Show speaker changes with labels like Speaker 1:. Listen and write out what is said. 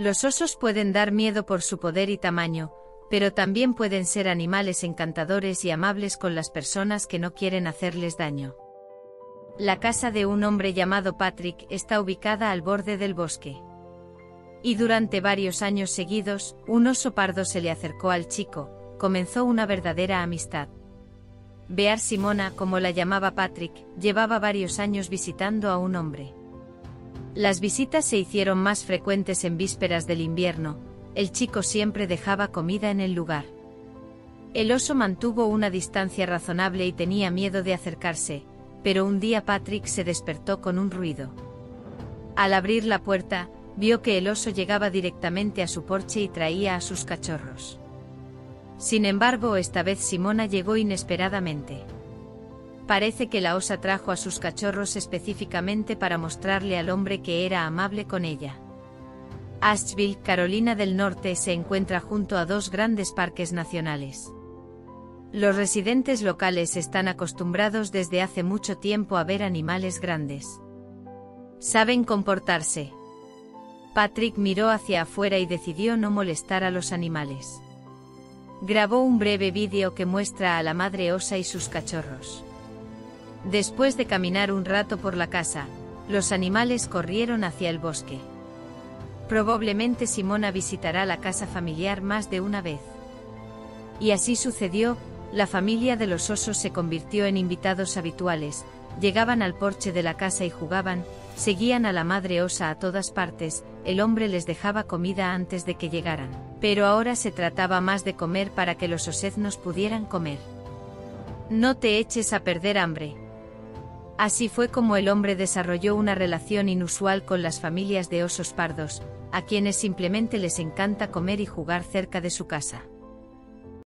Speaker 1: Los osos pueden dar miedo por su poder y tamaño, pero también pueden ser animales encantadores y amables con las personas que no quieren hacerles daño. La casa de un hombre llamado Patrick está ubicada al borde del bosque. Y durante varios años seguidos, un oso pardo se le acercó al chico, comenzó una verdadera amistad. Bear Simona, como la llamaba Patrick, llevaba varios años visitando a un hombre. Las visitas se hicieron más frecuentes en vísperas del invierno, el chico siempre dejaba comida en el lugar. El oso mantuvo una distancia razonable y tenía miedo de acercarse, pero un día Patrick se despertó con un ruido. Al abrir la puerta, vio que el oso llegaba directamente a su porche y traía a sus cachorros. Sin embargo, esta vez Simona llegó inesperadamente. Parece que la osa trajo a sus cachorros específicamente para mostrarle al hombre que era amable con ella. Asheville, Carolina del Norte, se encuentra junto a dos grandes parques nacionales. Los residentes locales están acostumbrados desde hace mucho tiempo a ver animales grandes. Saben comportarse. Patrick miró hacia afuera y decidió no molestar a los animales. Grabó un breve vídeo que muestra a la madre osa y sus cachorros. Después de caminar un rato por la casa, los animales corrieron hacia el bosque. Probablemente Simona visitará la casa familiar más de una vez. Y así sucedió, la familia de los osos se convirtió en invitados habituales, llegaban al porche de la casa y jugaban, seguían a la madre osa a todas partes, el hombre les dejaba comida antes de que llegaran. Pero ahora se trataba más de comer para que los oseznos pudieran comer. No te eches a perder hambre, Así fue como el hombre desarrolló una relación inusual con las familias de osos pardos, a quienes simplemente les encanta comer y jugar cerca de su casa.